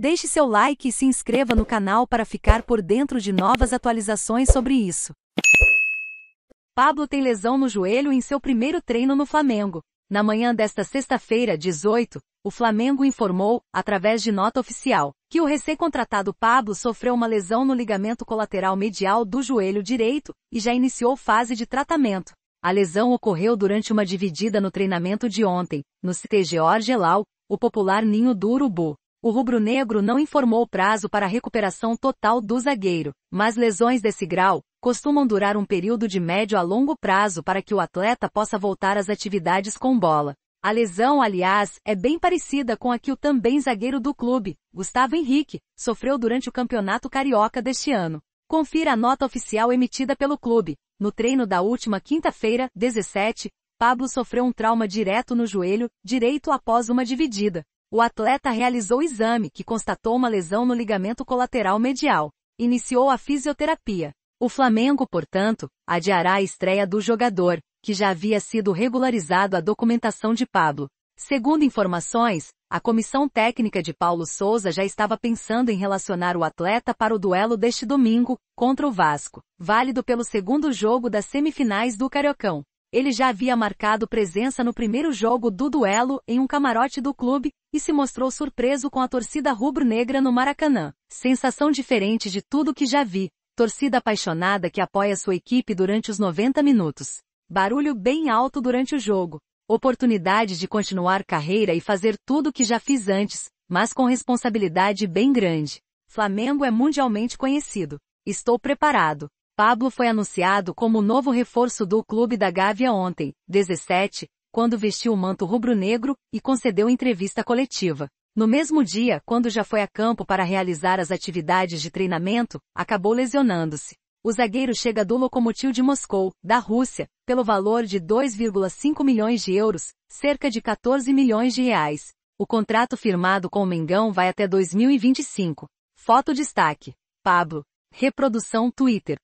Deixe seu like e se inscreva no canal para ficar por dentro de novas atualizações sobre isso. Pablo tem lesão no joelho em seu primeiro treino no Flamengo. Na manhã desta sexta-feira, 18, o Flamengo informou, através de nota oficial, que o recém-contratado Pablo sofreu uma lesão no ligamento colateral medial do joelho direito e já iniciou fase de tratamento. A lesão ocorreu durante uma dividida no treinamento de ontem, no CT George Elau, o popular ninho do Urubu. O rubro-negro não informou prazo para a recuperação total do zagueiro, mas lesões desse grau costumam durar um período de médio a longo prazo para que o atleta possa voltar às atividades com bola. A lesão, aliás, é bem parecida com a que o também zagueiro do clube, Gustavo Henrique, sofreu durante o Campeonato Carioca deste ano. Confira a nota oficial emitida pelo clube. No treino da última quinta-feira, 17, Pablo sofreu um trauma direto no joelho direito após uma dividida. O atleta realizou o exame que constatou uma lesão no ligamento colateral medial. Iniciou a fisioterapia. O Flamengo, portanto, adiará a estreia do jogador, que já havia sido regularizado a documentação de Pablo. Segundo informações, a comissão técnica de Paulo Souza já estava pensando em relacionar o atleta para o duelo deste domingo, contra o Vasco, válido pelo segundo jogo das semifinais do Cariocão. Ele já havia marcado presença no primeiro jogo do duelo em um camarote do clube e se mostrou surpreso com a torcida rubro-negra no Maracanã. Sensação diferente de tudo que já vi. Torcida apaixonada que apoia sua equipe durante os 90 minutos. Barulho bem alto durante o jogo. Oportunidade de continuar carreira e fazer tudo que já fiz antes, mas com responsabilidade bem grande. Flamengo é mundialmente conhecido. Estou preparado. Pablo foi anunciado como o novo reforço do clube da Gávea ontem, 17, quando vestiu o manto rubro-negro e concedeu entrevista coletiva. No mesmo dia, quando já foi a campo para realizar as atividades de treinamento, acabou lesionando-se. O zagueiro chega do Lokomotiv de Moscou, da Rússia, pelo valor de 2,5 milhões de euros, cerca de 14 milhões de reais. O contrato firmado com o Mengão vai até 2025. Foto destaque. Pablo. Reprodução Twitter.